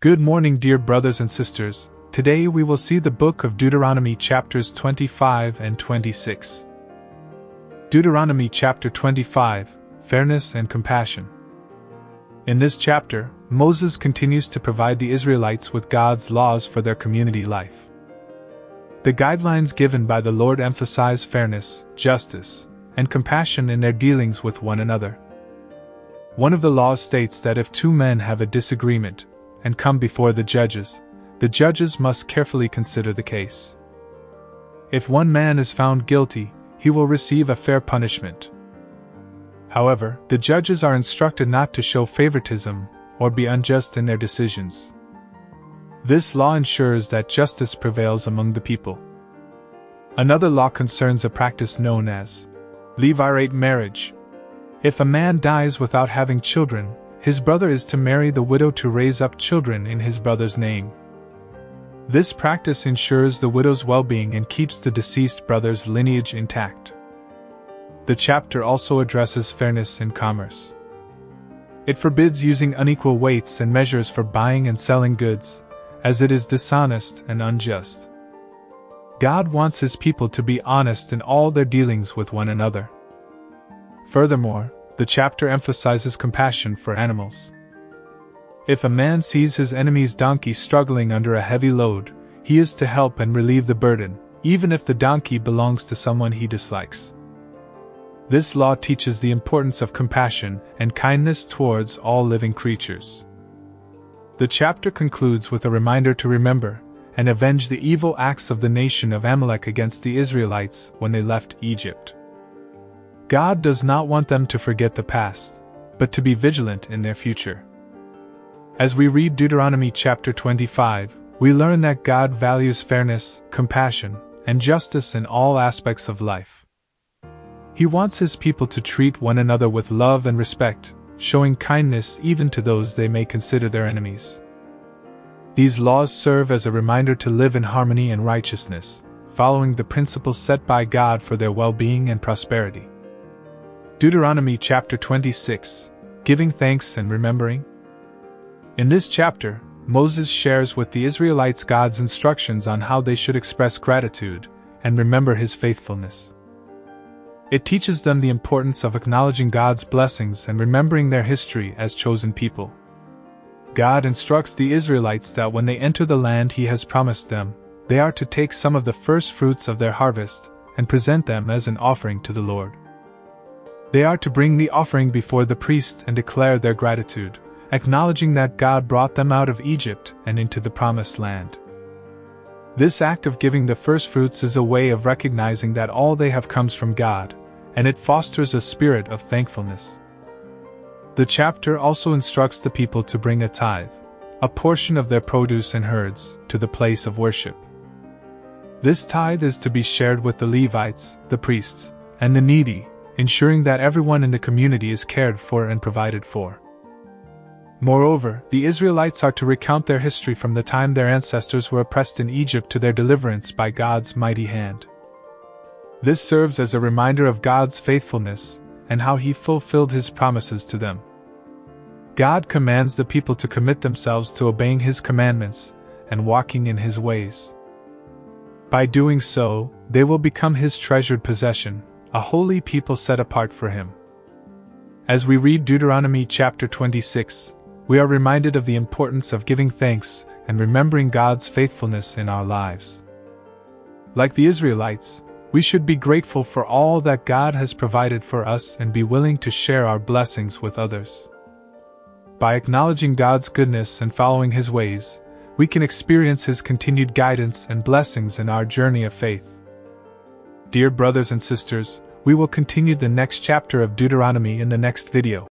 Good morning, dear brothers and sisters. Today we will see the book of Deuteronomy chapters 25 and 26. Deuteronomy chapter 25 Fairness and Compassion. In this chapter, Moses continues to provide the Israelites with God's laws for their community life. The guidelines given by the Lord emphasize fairness, justice, and compassion in their dealings with one another. One of the laws states that if two men have a disagreement, and come before the judges, the judges must carefully consider the case. If one man is found guilty, he will receive a fair punishment. However, the judges are instructed not to show favoritism or be unjust in their decisions. This law ensures that justice prevails among the people. Another law concerns a practice known as levirate marriage. If a man dies without having children, his brother is to marry the widow to raise up children in his brother's name. This practice ensures the widow's well being and keeps the deceased brother's lineage intact. The chapter also addresses fairness in commerce. It forbids using unequal weights and measures for buying and selling goods, as it is dishonest and unjust. God wants His people to be honest in all their dealings with one another. Furthermore, the chapter emphasizes compassion for animals. If a man sees his enemy's donkey struggling under a heavy load, he is to help and relieve the burden, even if the donkey belongs to someone he dislikes. This law teaches the importance of compassion and kindness towards all living creatures. The chapter concludes with a reminder to remember and avenge the evil acts of the nation of Amalek against the Israelites when they left Egypt. God does not want them to forget the past, but to be vigilant in their future. As we read Deuteronomy chapter 25, we learn that God values fairness, compassion, and justice in all aspects of life. He wants His people to treat one another with love and respect, showing kindness even to those they may consider their enemies. These laws serve as a reminder to live in harmony and righteousness, following the principles set by God for their well being and prosperity. Deuteronomy chapter 26 Giving Thanks and Remembering. In this chapter, Moses shares with the Israelites God's instructions on how they should express gratitude and remember his faithfulness. It teaches them the importance of acknowledging God's blessings and remembering their history as chosen people. God instructs the Israelites that when they enter the land He has promised them, they are to take some of the first fruits of their harvest and present them as an offering to the Lord. They are to bring the offering before the priest and declare their gratitude, acknowledging that God brought them out of Egypt and into the Promised Land. This act of giving the first fruits is a way of recognizing that all they have comes from God, and it fosters a spirit of thankfulness. The chapter also instructs the people to bring a tithe, a portion of their produce and herds, to the place of worship. This tithe is to be shared with the Levites, the priests, and the needy, ensuring that everyone in the community is cared for and provided for. Moreover, the Israelites are to recount their history from the time their ancestors were oppressed in Egypt to their deliverance by God's mighty hand. This serves as a reminder of God's faithfulness and how He fulfilled His promises to them. God commands the people to commit themselves to obeying His commandments and walking in His ways. By doing so, they will become His treasured possession, a holy people set apart for him. As we read Deuteronomy chapter 26, we are reminded of the importance of giving thanks and remembering God's faithfulness in our lives. Like the Israelites, we should be grateful for all that God has provided for us and be willing to share our blessings with others. By acknowledging God's goodness and following His ways, we can experience His continued guidance and blessings in our journey of faith. Dear brothers and sisters, we will continue the next chapter of Deuteronomy in the next video.